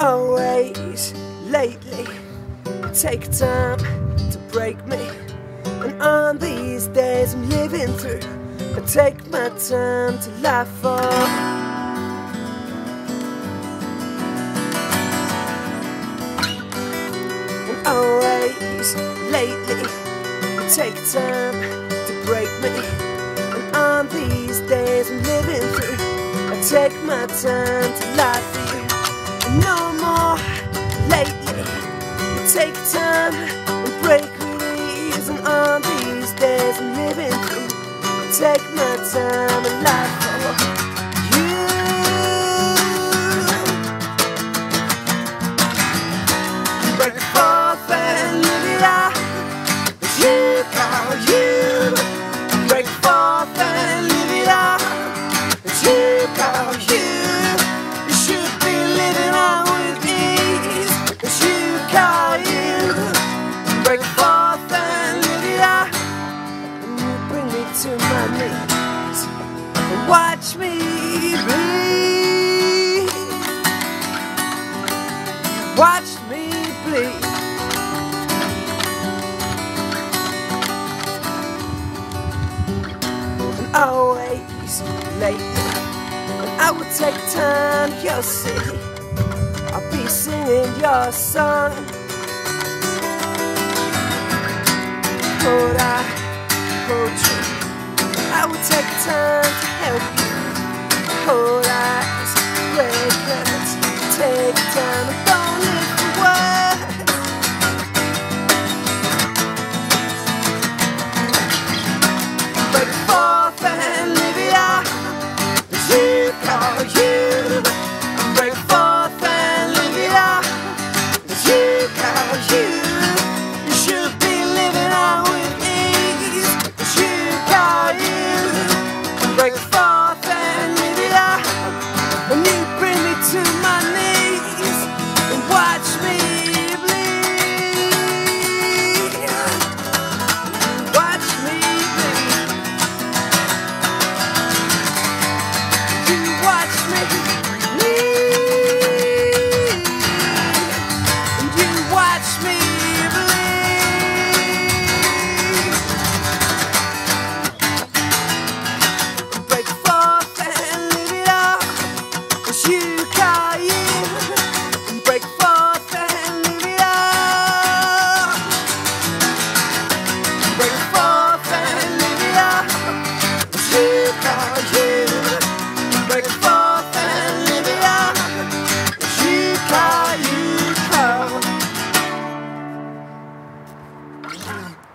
always lately take time to break me. And on these days I'm living through I take my time to laugh for and always lately you take time to break me. And on these days I'm living through I take my time to lie for you take my time and life for you. Break forth and live. You you. Watch me bleed. Watch me bleed. And always. And I will take time, you'll see. I'll be singing your song. I. I will take time to help you. Hold eyes, red guns, take time to don't look for words. But forth and Libya, is here for you. Yeah.